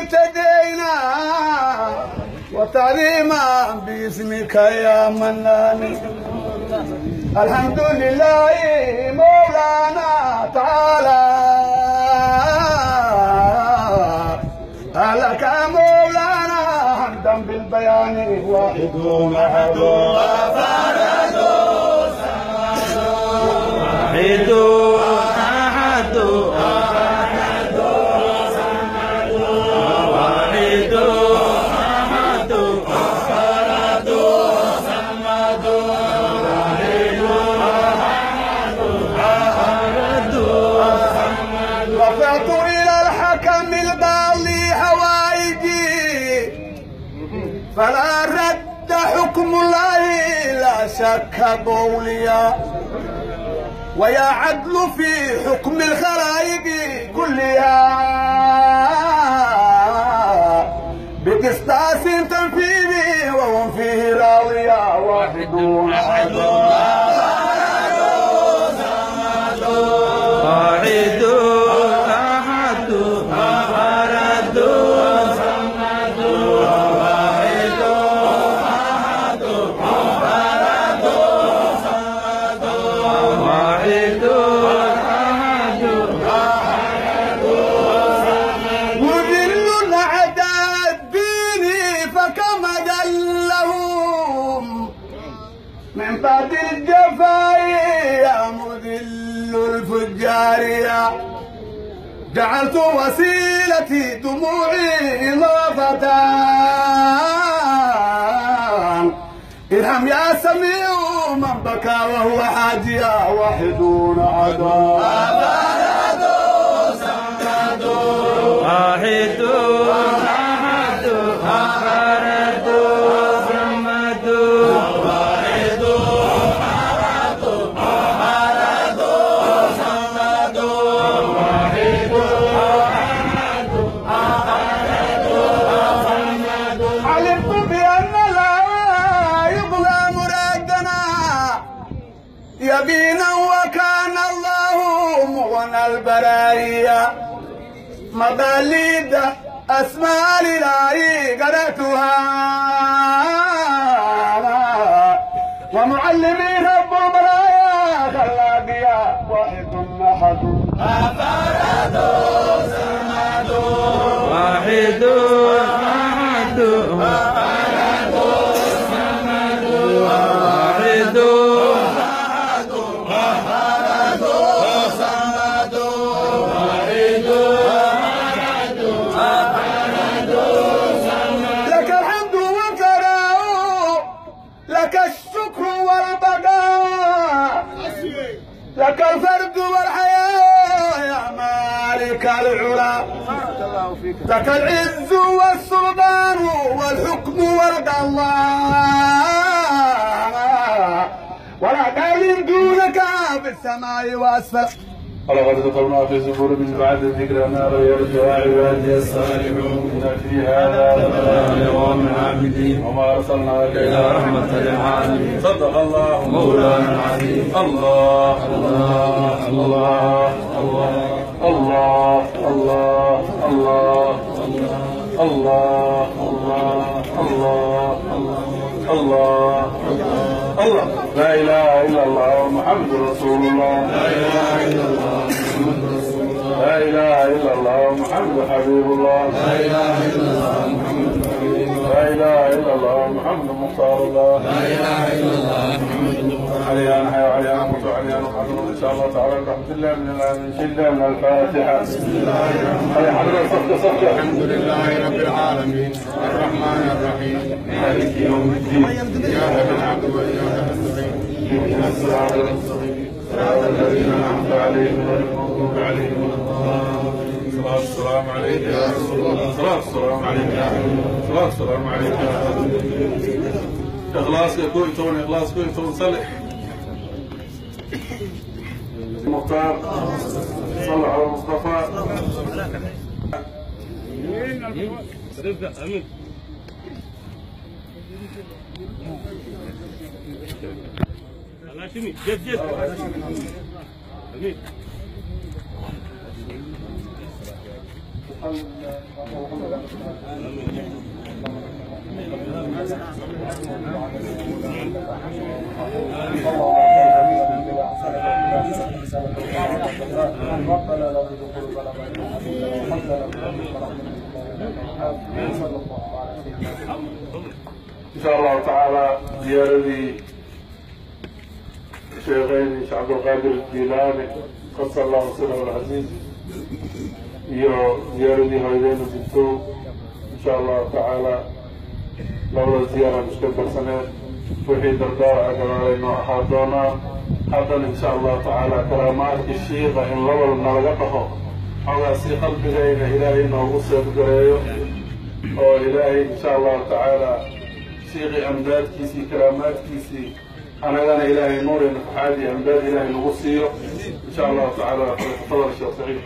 ابتدينا وتعليما باسمك يا منان الحمد لله مولانا تعالى. لك مولانا حمدا بالبيان. واحد محد واحد واحد فلا رد حكم الله لا شك قوليا. ويا عدل في حكم الخلائق كلها بقسطاس تنفيذي وهم فيه راضيا واحد أحد. بعد الجفاء يا مذل الفجار يا جعلت وسيلتي دموعي إضافة. ارحم يا سميع من بكى وهو حاجيا وحدون عدا يبينا وكان الله مغنى البرايا مباليد أسماء لله قرأتها ومعلمي رب البرايا خلاقيا واحد أحد لك الحمد لك الشكر والبقاء لك الفرد والحياة يا مالك العلا لك العز والسلطان. السماء وأسفل. ولقد كتبنا في زبور من بعد الذكر نار يرجع عبادي الصالحون في هذا لقوم عابدين. وما أرسلناك إلى رحمة للعالمين. صدق الله مولانا العظيم. الله الله. الله. الله الله الله الله الله الله الله لا إله إلا الله محمد رسول الله. لا إله إلا الله محمد رسول الله لا اله الا الله محمد حبيب الله. لا اله الا الله محمد لا إله إلا الله محمد مختار الله. لا إله إلا الله محمد عليها نحيا وعليها نموت وعليها نحفظ إن شاء الله تعالى برحمه الله من من شده من الفاتحة. بسم الله الرحمن الرحيم. الحمد لله رب العالمين. الرحمن الرحيم. مالك يوم الدين. إياك نعبد وإياك نستعين. اهدنا الصراط المستقيم. صراط الذين أنعمت عليهم غير المغضوب عليهم ولا الضالين. الصلاة والسلام عليك يا رسول الله. الصلاة والسلام عليك يا الصلاة والسلام عليك يا إخلاص يكون تون إخلاص يكون تون صلح. المختار صلى على المصطفى الله شمي جد جد أمين. إن شاء الله تعالى زيارتي شيخين شيخ عبد القادر الجيلاني قدس الله سره العزيز iyo ziyaaradii hooyadeena dintow insha allahu tacaala labada ziyaaraan iska darsaneen wixii dardaaraca gadaalay noo ahaa doonaa haddana insha allahu tacaala karaamaadka shiiqa in labal nalaga dhaho xogaa si qalbigayna ilaahay noogu seedgareeyo oo ilaahay insha allahu tacaala shiiqii amdaadkiisii karaamaadkiisii anagana ilaahay nuur iyo nafaxaad iyo amdaad ilaahay nagu siiyo. Insha allahu tacaala fadal sheekh saciid